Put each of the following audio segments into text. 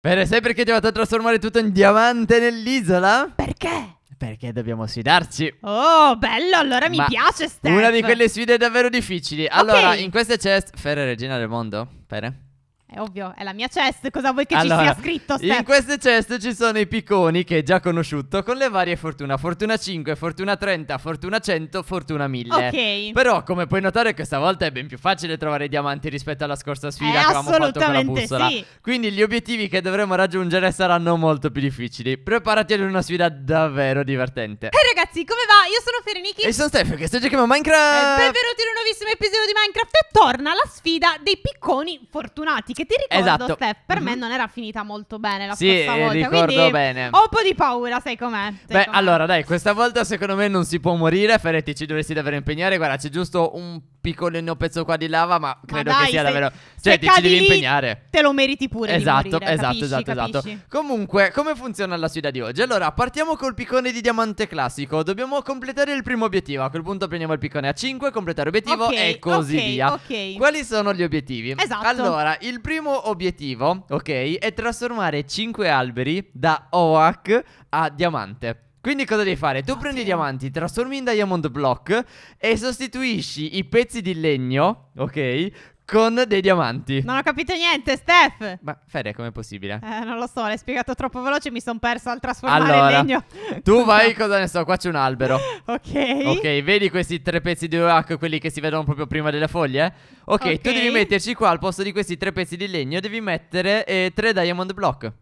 Per sai perché ti ho fatto trasformare tutto in diamante nell'isola? Perché? Perché dobbiamo sfidarci. Oh, bello, allora mi Ma piace Steph. Una di quelle sfide davvero difficili. Allora, in queste chest, Fere regina del mondo? Fere? È ovvio, è la mia chest, cosa vuoi che Allora, ci sia scritto, Steph? In queste chest ci sono i picconi che è già conosciuto con le varie fortuna. Fortuna 5, fortuna 30, fortuna 100, fortuna 1000. Ok. Però, come puoi notare, questa volta è ben più facile trovare diamanti rispetto alla scorsa sfida Eh, che avevamo fatto con la bussola. sì. Quindi gli obiettivi che dovremo raggiungere saranno molto più difficili. Preparati ad una sfida davvero divertente. Ehi ragazzi, come va? Io sono Fereniki. E sono Steph, che sto giocando a Eh, Minecraft. benvenuti in un nuovissimo episodio di Minecraft e torna la sfida dei picconi fortunati che ti ricordo Esatto. Steph, per me Mhm. non era finita molto bene la Sì, scorsa eh, volta ricordo quindi bene. ho un po' di paura, sai com'è? Beh, com'è. allora dai, questa volta secondo me non si può morire. Feretti, ci dovresti davvero impegnare. Guarda, c'è giusto un piccolino pezzo qua di lava, ma credo dai, che sia davvero. Cioè, ti ci devi impegnare. Te lo meriti pure Esatto, morire, esatto, capisci, esatto, esatto. capisci? Comunque, come funziona la sfida di oggi? Allora, partiamo col piccone di diamante classico. Dobbiamo completare il primo obiettivo. A quel punto prendiamo il piccone a 5, completare l'obiettivo Ok, e così ok, via. ok. Quali sono gli obiettivi? Esatto. Allora, il primo obiettivo, ok, è trasformare 5 alberi da oak a diamante. Quindi cosa devi fare? Tu prendi i diamanti, trasformi in diamond block e sostituisci i pezzi di legno, ok, con dei diamanti. Non ho capito niente, Steph. Ma Fede, com'è possibile? Eh, non lo so, l'hai spiegato troppo veloce, mi sono persa al trasformare Allora, il legno. Tu vai, cosa ne so, qua c'è un albero. Ok. Ok, vedi questi tre pezzi di oak, quelli che si vedono proprio prima delle foglie? Ok, Ok. tu devi metterci qua al posto di questi tre pezzi di legno, devi mettere eh, tre diamond block.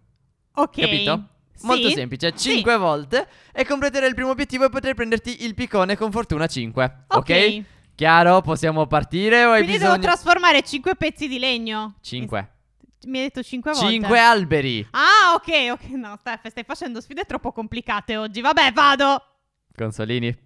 Ok. Capito? Sì. Molto semplice, Sì. 5 volte e completerai il primo obiettivo e potrai prenderti il piccone con fortuna 5. Ok? Ok. Chiaro? Possiamo partire o hai Quindi devo bisogno? trasformare 5 pezzi di legno. 5. Mi hai detto 5 volte. 5 alberi. Ah, ok, ok. No, Steph, stai facendo sfide troppo complicate oggi. Vabbè, vado. Consolini.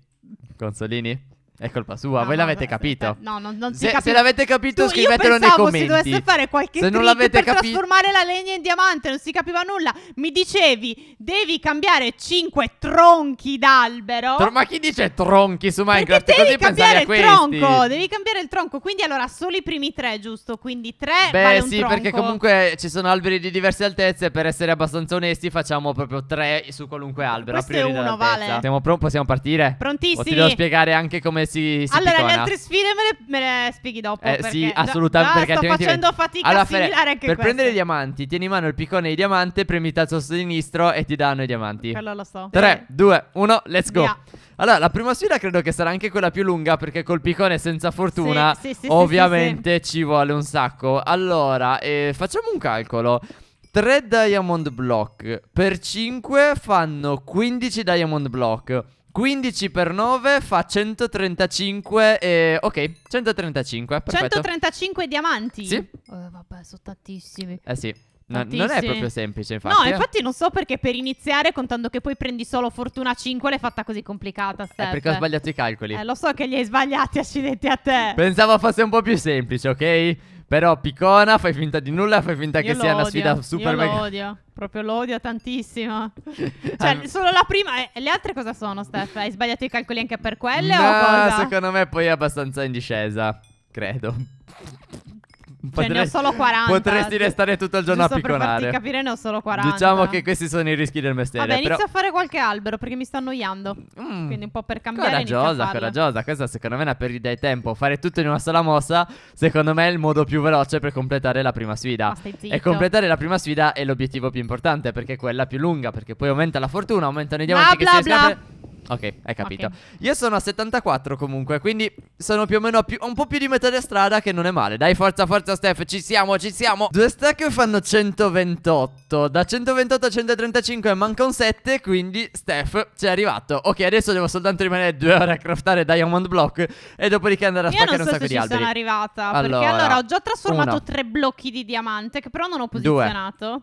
Consolini. È colpa sua, No, voi no, l'avete capito. No, no, non si Se, capiva. se l'avete capito, Tu- scrivetelo io nei pensavo commenti. si dovesse fare qualche Se non per capito, trasformare la legna in diamante, non si capiva nulla. Mi dicevi, devi cambiare 5 tronchi d'albero. Tro- ma chi dice tronchi su Minecraft? Perché devi Così cambiare il questi. tronco, devi cambiare il tronco. Quindi allora solo i primi tre, giusto? Quindi tre Beh, vale sì, tronco. perché comunque ci sono alberi di diverse altezze. Per essere abbastanza onesti, facciamo proprio tre su qualunque albero. Questo a priori uno, vale. Siamo pronti? Possiamo partire? Prontissimi. O ti devo spiegare anche come si, si Allora, le piccona? altre sfide me le, me le spieghi dopo. Eh, perché sì, assolutamente. già perché sto facendo fatica Allora, a Fede, assimilare anche Per queste. prendere i diamanti, tieni in mano il piccone di diamante, premi il tasto sinistro e ti danno i diamanti. Quello lo so. 3, 2, 1, let's go. Via. Allora, la prima sfida credo che sarà anche quella più lunga perché col piccone senza fortuna sì, sì, sì, ovviamente ci vuole un sacco. Allora, eh, facciamo un calcolo. 3 diamond block per 5 fanno 15 diamond block. 15 per 9 fa 135 e... Ok, 135, perfetto. 135 diamanti. Sì. Eh, vabbè, sono tantissimi. Eh sì, no- non è proprio semplice infatti. no, eh. infatti non so perché per iniziare, contando che poi prendi solo fortuna 5, l'hai fatta così complicata, È Steph. perché ho sbagliato i calcoli. Eh, lo so che li hai sbagliati, accidenti a te. Pensavo fosse un po' più semplice, ok? Però piccona, fai finta di nulla, fai finta che Io sia lo una odio, sfida super io mega. lo odio. Proprio lo odio tantissimo. Cioè, solo la prima. E le altre cosa sono, Steph? Hai sbagliato i calcoli anche per quelle no, o cosa? secondo me poi è abbastanza in discesa. Credo. Cioè, ne ho solo 40. Potresti restare tutto il giorno a per picconare. capire, ne ho solo 40. Diciamo che questi sono i rischi del mestiere. Vabbè, però... inizio a fare qualche albero perché mi sta annoiando. Mm. Quindi un po' per cambiare. Coraggiosa, coraggiosa. Questa secondo me è una perdita di tempo. Fare tutto in una sola mossa, secondo me è il modo più veloce per completare la prima sfida. E completare la prima sfida è l'obiettivo più importante perché è quella più lunga. Perché poi aumenta la fortuna, aumentano i diamanti Bla, che si bla, a bla. Ok, hai capito. Ok. Io sono a 74 comunque, quindi sono più o meno a più- un po' più di metà della strada che non è male. Dai, forza, forza, Steph, ci siamo, ci siamo. Due stack fanno 128. Da 128 a 135 manca un 7, quindi Steph ci è arrivato. Ok, adesso devo soltanto rimanere due ore a craftare Diamond Block e dopodiché andare a Io spaccare non un sacco di ci alberi. sono arrivata. Allora, perché allora ho già trasformato uno. tre blocchi di diamante. Che però non ho Due. posizionato.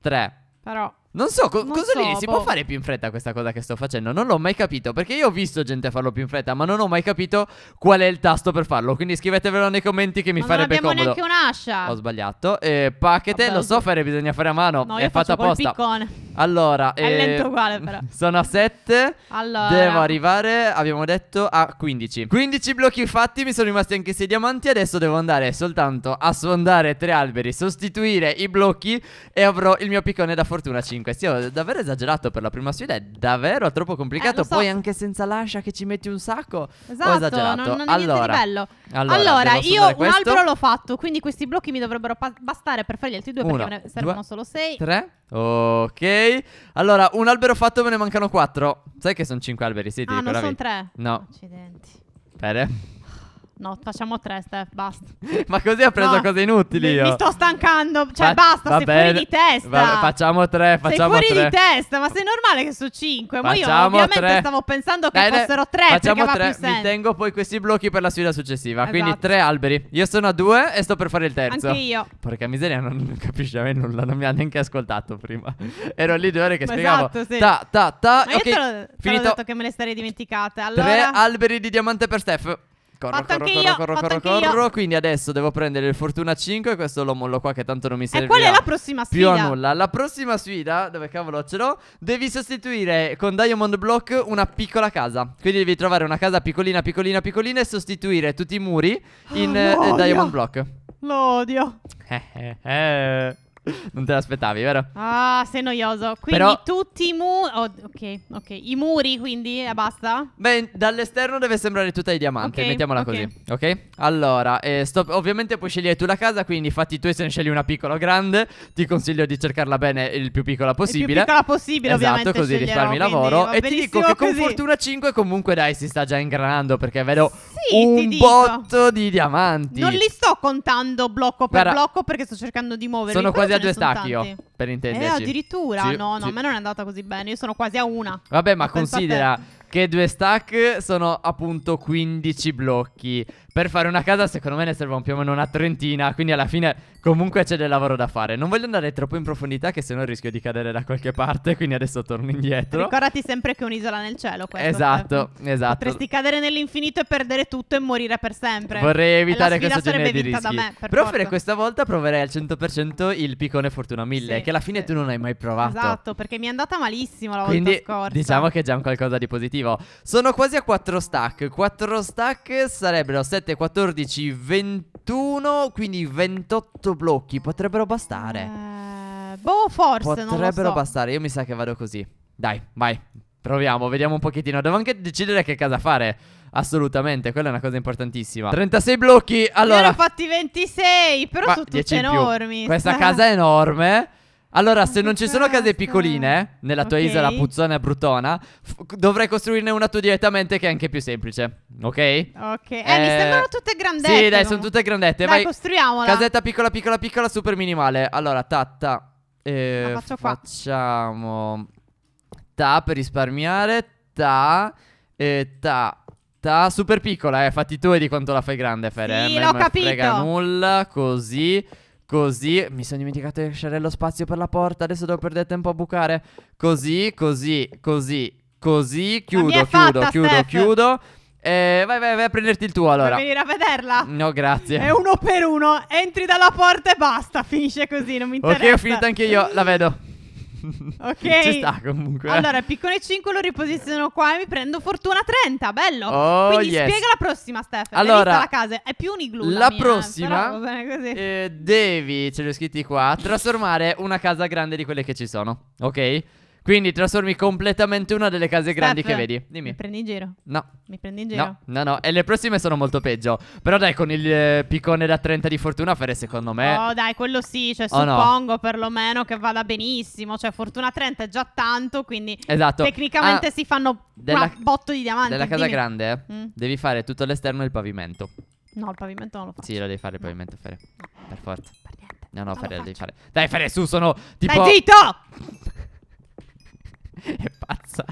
3. Però. Non so, co- Non Cosolini, so, si boh. può fare più in fretta questa cosa che sto facendo? Non l'ho mai capito, perché io ho visto gente farlo più in fretta, ma non ho mai capito qual è il tasto per farlo. Quindi scrivetevelo nei commenti che mi ma non farebbe abbiamo comodo. neanche un'ascia. Ho sbagliato. Eh, Packete, Vabbè, lo so, fare bisogna fare a mano. No, è fatta faccio col apposta. piccone. Allora, È eh, lento uguale, però. Sono a 7. Allora. Devo arrivare, abbiamo detto, a 15. 15 blocchi fatti, mi sono rimasti anche 6 diamanti. Adesso devo andare soltanto a sfondare tre alberi, sostituire i blocchi e avrò il mio piccone da fortuna 5. Sì, ho davvero esagerato per la prima sfida, è davvero troppo complicato. Eh, so. Poi anche senza l'ascia che ci metti un sacco. ho Esatto, esagerato. non, non è allora, niente di bello. allora, Allora, io un albero l'ho fatto, quindi questi blocchi mi dovrebbero bastare per fare gli altri due Uno, perché ne servono due, solo sei. 3. Ok. Allora, un albero fatto me ne mancano 4. Sai che sono 5 alberi, sì, ti Ah, non ricordavi? sono tre. No. Accidenti. Bene. No, facciamo tre, Steph, basta. Ma così ho preso No, cose inutili mi, io. mi sto stancando. Cioè, Fa- basta, va sei bene. fuori di testa. Va- facciamo tre, facciamo sei fuori tre. di testa, ma sei normale che su cinque? Ma io Facciamo ovviamente tre. stavo pensando che Dai, fossero tre Facciamo perché tre. va più Mi tengo poi questi blocchi per la sfida successiva. Quindi Esatto. tre alberi. Io sono a due e sto per fare il terzo. Anche io. Porca miseria, non, capisce me nulla. Non mi ha neanche ascoltato prima. Ero lì due ore che Ma spiegavo. esatto, sì. Ta, ta, ta. Ma io ok, te l'ho, te l'ho detto che me le sarei dimenticate. Allora, Tre alberi di diamante per Steph. Corro, Fatto corro, corro, io, corro, corro, corro. Quindi adesso devo prendere il fortuna 5 e questo lo mollo qua che tanto non mi e serve. qual è la prossima Più sfida? a nulla. La prossima sfida, dove cavolo ce l'ho? Devi sostituire con Diamond Block una piccola casa. Quindi devi trovare una casa piccolina, piccolina, piccolina e sostituire tutti i muri in Oh, eh. Diamond Block. Lo odio. Eh, eh, eh. Non te l'aspettavi, vero? Ah, sei noioso. Quindi Però- tutti i muri. ok, ok. I muri, quindi, e basta? Beh, dall'esterno deve sembrare tutta di diamante, Ok, mettiamola ok. così, ok? Allora, eh, sto- ovviamente puoi scegliere tu la casa, quindi fatti tu e se ne scegli una piccola o grande, ti consiglio di cercarla bene il più piccola Il più possibile. piccola possibile, Esatto, ovviamente. così sceglierò, risparmi quindi lavoro. va E ti dico benissimo che con così. Fortuna 5 comunque dai si sta già ingranando perché vedo Sì, ti un dico. botto di diamanti. Non li sto contando blocco per Guarda, blocco perché sto cercando di muoverli. Sono però quasi a ce ne due stacchi io, per Eh, intenderci. addirittura? Sì, no, no, sì. a me non è andata così bene. Io sono quasi a una. Vabbè, ma te. considera che due stack sono appunto 15 blocchi. Per fare una casa, secondo me ne servono più o meno una trentina. Quindi alla fine, comunque c'è del lavoro da fare. Non voglio andare troppo in profondità, che sennò rischio di cadere da qualche parte. Quindi adesso torno indietro. Ricordati sempre che è un'isola nel cielo. Questo, Esatto, Steph. esatto. Potresti cadere nell'infinito e perdere tutto e morire per sempre. Vorrei evitare questo genere di rischi. da me, per Però forza. per questa volta proverei al 100% il piccone Fortuna 1000, Sì, che alla fine sì. tu non hai mai provato. Esatto, perché mi è andata malissimo la Quindi volta scorsa. diciamo che è già un qualcosa di positivo. Sono quasi a 4 stack. 4 stack sarebbero 7, 14, 21, quindi 28 blocchi. Potrebbero bastare. Eh, boh, forse, Potrebbero so. bastare. Io mi sa che vado così. Dai, vai. Proviamo, vediamo un pochettino. Devo anche decidere che casa fare. Assolutamente, quella è una cosa importantissima. 36 blocchi. Ne Allora, ho fatti 26, però sono 10 tutte in più. enormi. Questa casa è enorme. Allora, se non ci sono case piccoline nella tua Ok. isola puzzona e bruttona, dovrai costruirne una tu direttamente che è anche più semplice. Ok? Ok, eh, mi Eh, sembrano tutte grandette. Sì, dai, sono tutte grandette. Dai, Vai. costruiamola. Casetta piccola, piccola, piccola, super minimale. Allora, ta, ta. Eh, faccio qua. Facciamo ta per risparmiare. Ta. E ta. Ta super piccola, eh. Fatti tu e di quanto la fai grande, Fere. Sì, eh, l'ho ne frega capito. nulla. Così. Così, mi sono dimenticato di lasciare lo spazio per la porta. Adesso devo perdere tempo a bucare. Così, così, così, così. Chiudo, chiudo, fatta, chiudo, Steph. chiudo. Eh, vai, vai, vai a prenderti il tuo allora. Vuoi venire a vederla? No, grazie. È uno per uno. Entri dalla porta e basta. Finisce così, non mi interessa. Ok, ho finito anche io, la vedo. Ok. Ci sta comunque. eh. Allora, il piccone 5 lo riposiziono qua e mi prendo fortuna 30. Bello. Oh, Quindi yes. spiega la prossima. Hai Allora, la casa è più un igloo. la mia, eh, prossima. Eh, devi, ce li ho scritti qua, trasformare una casa grande di quelle che ci sono. Ok? Quindi trasformi completamente una delle case grandi Steph, che vedi. Mi Dimmi. prendi in giro. No. Mi prendi in giro. No, no, no. E le prossime sono molto peggio. Però dai, con il eh, piccone da 30 di fortuna, fare secondo me. Oh, dai, quello sì. Cioè, Oh, no. suppongo perlomeno che vada benissimo. Cioè, fortuna 30 è già tanto. Quindi Esatto. tecnicamente Ah, si fanno della- un botto di diamanti. Della casa dimmi. grande, eh, Mm. devi fare tutto l'esterno e il pavimento. No, il pavimento non lo faccio. Sì, lo devi fare il pavimento, Fere. No, Per forza. per niente. No, no, Non Fere, lo lo devi fare. Dai, Fere, su, sono tipo. Dai, zitto! È pazza.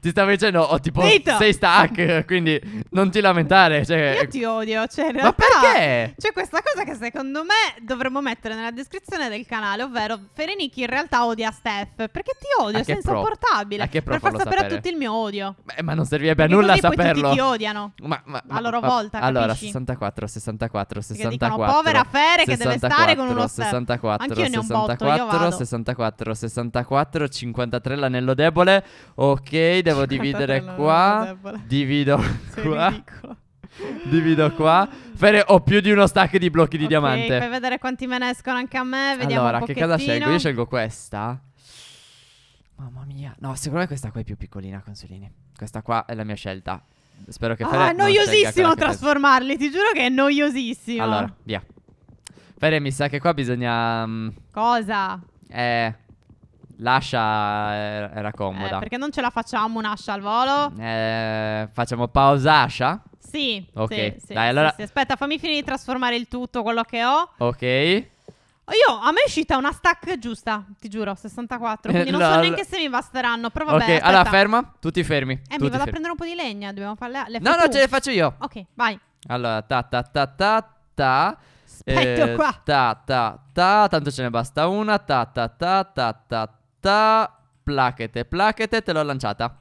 Ti stavo dicendo, ho tipo Zitto. 6 stack, quindi non ti lamentare. Cioè, Io ti odio, cioè in Ma realtà perché? C'è questa cosa che secondo me dovremmo mettere nella descrizione del canale, ovvero Fereniki in realtà odia Steph. Perché ti odio? A Sei insopportabile. A pro per far sapere a tutti il mio odio. Beh, ma non servirebbe a nulla saperlo. tutti ti odiano. Ma, ma- A ma- loro ma- volta, Allora, capisci? 64, 64, Perché 64. dicono, povera Fere che deve stare con uno step. 64, Anch'io ne ho un botto, io 64, vado. 64, 64, 53 l'anello debole. Ok, devo 53 dividere qua. Divido Sei qua. ridicolo. Divido qua. Fere, ho più di uno stack di blocchi di Ok, diamante. Fai vedere quanti me ne escono anche a me. Vediamo Allora, che cosa scelgo? Io scelgo questa. Mamma mia. No, secondo me questa qua è più piccolina, consolini. Questa qua è la mia scelta. Spero che Fere Ah, è noiosissimo trasformarli. Ti giuro che è noiosissimo. Allora, via. Fere, mi sa che qua bisogna... mm, Cosa? Eh... L'ascia era era Eh, comoda. perché non ce la facciamo un'ascia al volo? Eh, facciamo pausa ascia? Sì. Ok, sì, sì, dai, allora- sì. Aspetta, fammi finire di trasformare il tutto, quello che ho. Ok. Io, a me è uscita una stack giusta, ti giuro, 64. Quindi non so Lol. neanche se mi basteranno. Però vabbè, ok, aspetta. allora ferma. Tutti fermi. Eh, tutti mi vado a fermi. prendere un po' di legna. Dobbiamo farle. Le No, no, tu. ce le faccio io. Ok, vai. Allora, ta ta ta ta ta. Aspetta Eh, qua. Ta ta ta. Tanto ce ne basta una. Ta ta ta ta ta ta. Placchete, placchete, te l'ho lanciata.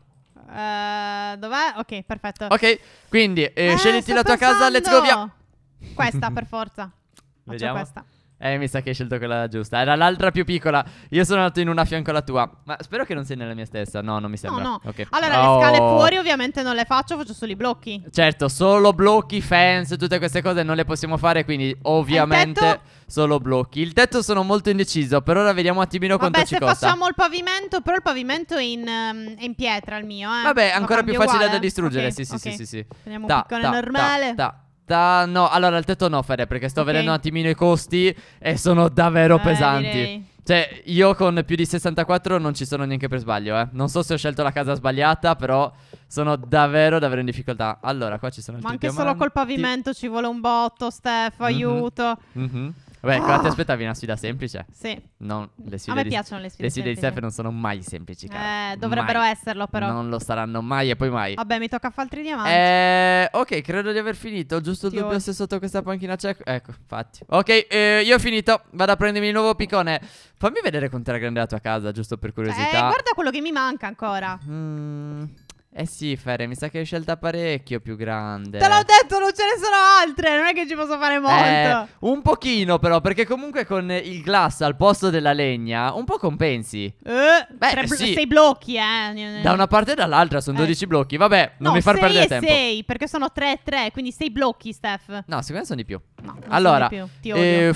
Eh, dov'è? Ok, perfetto. Ok, quindi eh, Eh, scegliti la tua casa, let's go via. pensando. Questa, per forza. Faccio Vediamo. questa. Eh, mi sa che hai scelto quella giusta. Era l'altra più piccola. Io sono andato in una fianco alla tua. Ma spero che non sia nella mia stessa. No, non mi sembra. No, no. Ok. Allora, Oh. le scale fuori ovviamente non le faccio, faccio solo i blocchi. Certo, solo blocchi, fence, tutte queste cose non le possiamo fare, quindi ovviamente solo blocchi. Il tetto sono molto indeciso, per ora vediamo un attimino quanto Vabbè, ci se costa. facciamo il pavimento, però il pavimento è in, ehm, è in pietra il mio, eh. Vabbè, Lo ancora più facile uguale? da distruggere. Ok, sì, sì, ok. sì, sì, sì. Prendiamo Ta, un piccone ta, normale. Ta, ta. No, allora il tetto no, Fede, perché sto Ok. vedendo un attimino i costi e sono davvero Eh, pesanti. direi. Cioè, io con più di 64 non ci sono neanche per sbaglio, eh. Non so se ho scelto la casa sbagliata, però sono davvero, davvero in difficoltà. Allora, qua ci sono Ma altri anche solo col pavimento ci vuole un botto, Steph, aiuto. Mhm. Beh, cosa ti aspettavi? Una sfida semplice? Sì. Non, le A sfide me di, piacciono le sfide. le sfide di semplici. Steph non sono mai semplici, cara. Eh, dovrebbero Mai. esserlo però. Non lo saranno mai e poi mai. Vabbè, mi tocca fare altri diamanti. Eh, ok, credo di aver finito. Giusto il Ti dubbio odio. se sotto questa panchina c'è. Ecco, infatti. Ok, eh, io ho finito. Vado a prendermi il nuovo piccone. Fammi vedere quanto era grande la tua casa, giusto per Eh, curiosità. guarda quello che mi manca ancora. Mm, eh sì, Fere, mi sa che hai scelta parecchio più grande. Te l'ho detto, non ce ne sono altre. Non è che ci posso fare molto. Eh, un pochino però, perché comunque con il glass al posto della legna, un po' compensi. Eh, Beh, tre sì. sei blocchi, eh. Da una parte e dall'altra, sono Eh. 12 blocchi. Vabbè, non no, mi far sei perdere e tempo. sei, perché sono 3 e 3, quindi 6 blocchi, Steph. No, secondo me sono di più. No, allora, sono di più. Ti odio. eh,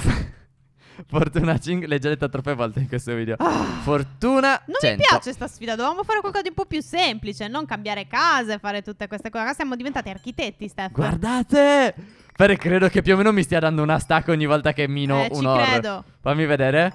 Fortuna 5, l'hai già detta troppe volte in questo video. Fortuna Ah. Non 100. mi piace sta sfida, dovevamo fare qualcosa di un po' più semplice, non cambiare case, fare tutte queste cose. Siamo diventati architetti, Steph. Guardate! Fere, credo che più o meno mi stia dando una stack ogni volta che mino Eh, ci un or. credo. Fammi vedere.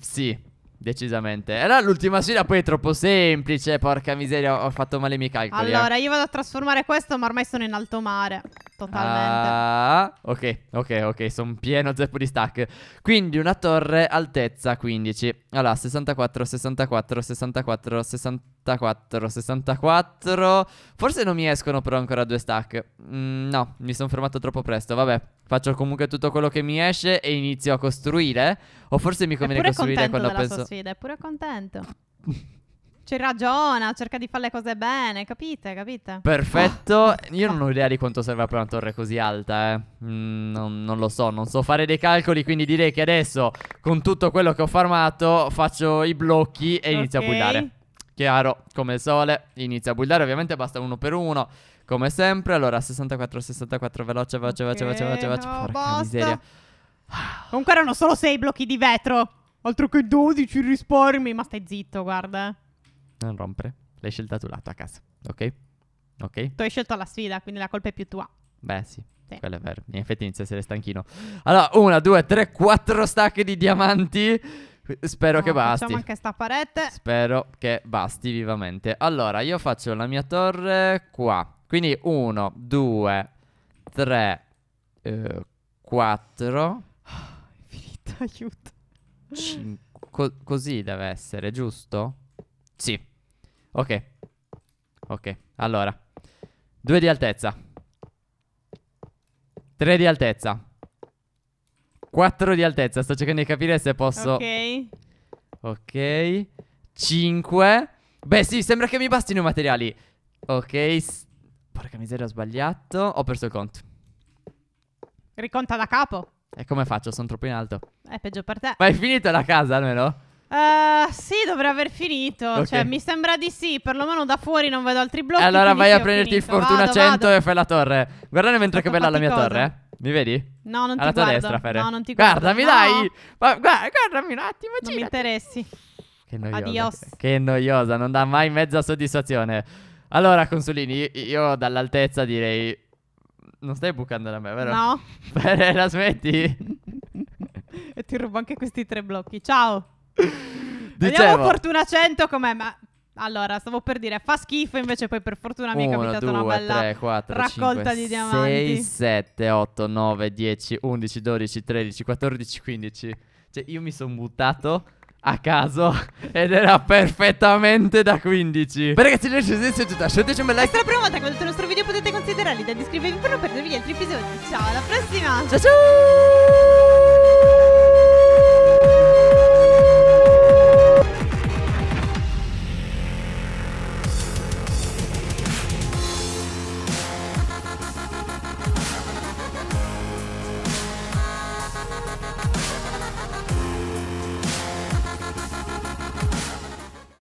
Sì, decisamente. Era l'ultima sfida, poi è troppo semplice. Porca miseria, ho fatto male i miei calcoli. eh. Allora, io vado a trasformare questo, ma ormai sono in alto mare. Totalmente. Ah, ok, ok, ok, sono pieno zeppo di stack. Quindi una torre altezza 15. Allora, 64, 64, 64, 64, 64. Forse non mi escono però ancora due stack. Mm, no, mi sono fermato troppo presto. Vabbè, faccio comunque tutto quello che mi esce e inizio a costruire. O forse mi conviene costruire quando della penso... sua sfida, è pure contento. Ci ragiona, cerca di fare le cose bene, capite? Capite? Perfetto, io non ho idea di quanto serva per una torre così alta, eh. Mm, non, non lo so, non so fare dei calcoli, quindi direi che adesso, con tutto quello che ho farmato, faccio i blocchi e inizio Ok. a buildare. Chiaro, come il sole, inizio a buildare, ovviamente basta uno per uno, come sempre. Allora, 64, 64, veloce, veloce, veloce, veloce, veloce, veloce. No, Porca basta. miseria. Comunque erano solo 6 blocchi di vetro. Altro che 12 risparmi. Ma stai zitto, guarda. Non rompere, l'hai scelta tu la tua casa, ok? Ok? Tu hai scelto la sfida, quindi la colpa è più tua. Beh, sì. Sì. Quello è vero. In effetti inizio a essere stanchino. Allora, una, due, tre, quattro stacche di diamanti. Spero che No, basti. Facciamo anche sta parete. Spero che basti vivamente. Allora, io faccio la mia torre qua. Quindi uno, due, tre, eh, quattro, Finito, aiuto. cinque. co- così deve essere, giusto? Sì. Ok. Ok, allora. Due di altezza. Tre di altezza. Quattro di altezza. Sto cercando di capire se posso. Ok. Ok. 5. Beh, sì, sembra che mi bastino i materiali. Ok. s- Porca miseria, ho sbagliato. Ho perso il conto. Riconta da capo. E come faccio? Sono troppo in alto. È peggio per te. Ma hai finito la casa almeno? Eh, sì, dovrei aver finito. Ok. Cioè, mi sembra di sì. Perlomeno da fuori non vedo altri blocchi. allora vai a prenderti il. Fortuna Vado, 100 vado. e fai la torre. Guardate mentre che bella la mia torre. eh. Mi vedi? No, non ti Alla tua guardo. destra, Fere. No, non ti guardo. Guardami, No, dai. Ma, guarda, guardami un attimo. Non mi interessi. Che noiosa. Adios. Che noiosa, non dà mai mezza soddisfazione. Allora, consulini, io, io dall'altezza direi. Non stai bucando da me, vero? No. La smetti? e ti rubo anche questi tre blocchi. Ciao. Vediamo Dicevo. Fortuna 100 com'è. Ma allora, stavo per dire, fa schifo. Invece, poi per fortuna mi è 1, capitata 2, una bella 3, 4, raccolta 5, di 6, diamanti. 7, 8, 9, 10, 11, 12, 13, 14, 15. Cioè, io mi sono buttato a caso ed era perfettamente da 15. Beh, ragazzi, noi ci siamo tutto. Lasciateci un bel like. Questa è la prima volta che vedete il nostro video potete considerarli da iscrivervi per non perdervi gli altri episodi. Ciao, alla prossima! Ciao ciao!